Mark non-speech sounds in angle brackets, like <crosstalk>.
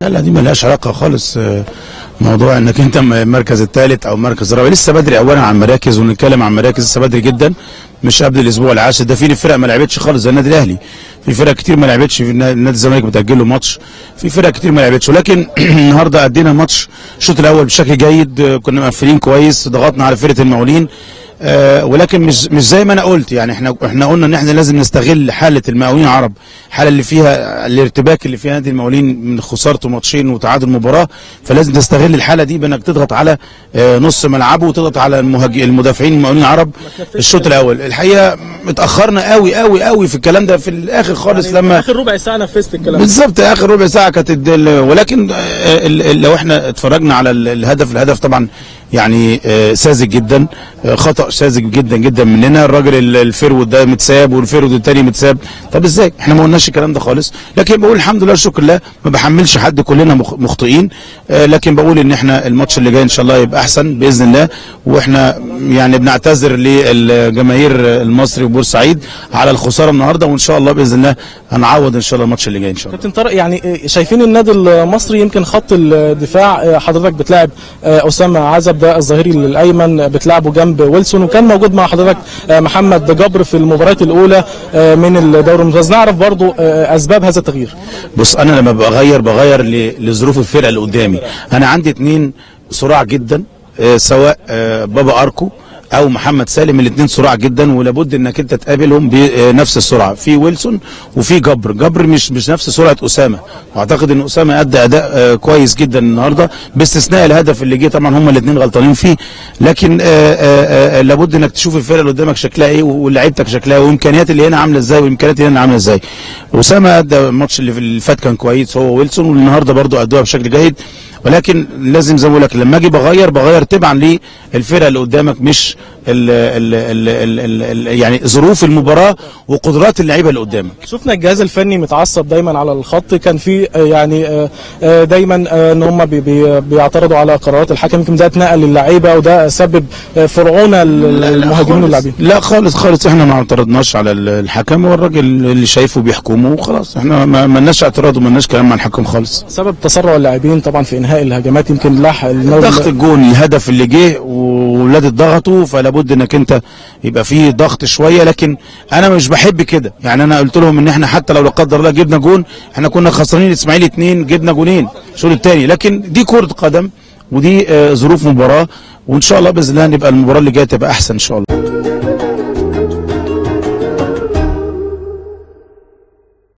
لا دي ملهاش علاقة خالص آه، موضوع إنك أنت المركز الثالث أو المركز الرابع. لسه بدري اولا عن مراكز ونتكلم عن مراكز لسه بدري جدا. مش قبل الأسبوع العاشر ده في فرق ما لعبتش خالص زي النادي الأهلي. في فرق كتير ما لعبتش في نادي الزمالك بتأجل له ماتش. في فرق كتير ما لعبتش. ولكن <clears throat> النهارده ادينا ماتش. الشوط الأول بشكل جيد آه، كنا مقفلين كويس ضغطنا على فرقة المقاولين. آه ولكن مش مش زي ما أنا قلت يعني إحنا إحنا قلنا إن إحنا لازم نستغل حالة المقاولين العرب الحاله اللي فيها الارتباك اللي فيها نادي المقاولين من خسارته ماتشين وتعادل مباراة فلازم تستغل الحالة دي بإنك تضغط على آه نص ملعبه وتضغط على المهاج... المدافعين المقاولين العرب الشوط الأول الحقيقة اتاخرنا قوي قوي قوي في الكلام ده في الآخر خالص لما آخر ربع ساعة نفذت الكلام. بالظبط آخر ربع ساعة كانت. ولكن آه، لو إحنا اتفرجنا على ال- الهدف الهدف طبعا يعني آه، ساذج جدا آه، خطأ ساذج جدا جدا مننا. الراجل ال- ال forward ده متساب وال forward التاني متساب. طب إزاي؟ إحنا ما قلناش الكلام ده خالص. لكن بقول الحمد لله شكر الله ما بحملش حد كلنا مخ- مخطئين. آه، لكن بقول إن إحنا الماتش اللي جاي إن شاء الله يبقى أحسن بإذن الله. وإحنا يعني بنعتذر للجماهير المصري وبورسعيد على الخسارة النهارده. وإن شاء الله بإذن الله هنعوض إن شاء الله الماتش اللي جاي إن شاء الله. كابتن طارق يعني شايفين النادي المصري يمكن خط الدفاع؟ حضرتك بتلاعب أسامة عزب ده الظهيري الأيمن بتلعبه جنب ويلسون وكان موجود مع حضرتك آه، محمد جبر في المباريات الأولى آه، من الدوري الممتاز. نعرف برضو آه، أسباب هذا التغيير. بص أنا لما بغير بغير لظروف الفرقة اللي قدامي أنا عندي اتنين صراع جدا سواء بابا أركو أو محمد سالم الاثنين صراع جدا ولابد إنك أنت تقابلهم بنفس السرعة. في ويلسون وفي جبر. جبر مش مش نفس سرعة أسامة. وأعتقد إن أسامة أدى أداء آه، كويس جدا النهارده باستثناء الهدف اللي جه طبعا هم الاثنين غلطانين فيه. لكن آه، آه، لابد إنك تشوف الفرقة اللي قدامك شكلها إيه ولعيبتك شكلها إيه والامكانيات اللي هنا عاملة إزاي والامكانيات اللي هنا عاملة إزاي. أسامة أدى الماتش اللي فات كان كويس هو ويلسون والنهاردة برضو أدوها بشكل جيد. ولكن لازم زي ما بقول لك لما أجي بغير بغير تبعا للفرقه اللي قدامك مش ال ال ال ال ال ال يعني ظروف المباراة وقدرات اللعيبة اللي قدامك. شفنا الجهاز الفني متعصب دايما على الخط كان في آه، يعني آه، آه، دايما إن هم بي بي بيعترضوا على قرارات الحكم. يمكن ده اتنقل للعيبة وده سبب فرعونه للمهاجمين واللاعبين. لا خالص خالص. إحنا ما اعترضناش على ال- الحكم هو الراجل اللي شايفه بيحكمه وخلاص. إحنا ما لناش اعتراض وما لناش كلام مع الحكم خالص. سبب تسرع اللاعبين طبعا في إنهاء الهجمات يمكن لاح ضغط الجون الهدف اللي جه وولاد اتضغطوا فلابد إنك أنت يبقى فيه ضغط شوية. لكن أنا مش بحب كده. يعني أنا قلت لهم إن إحنا حتى لو لا قدر الله جبنا جون إحنا كنا خسرانين الاسماعيلي اتنين جبنا جونين الشوط الثاني لكن دي كرة قدم ودي آه، ظروف مباراة. وإن شاء الله بإذن الله نبقى المباراة اللي جاية تبقى أحسن إن شاء الله.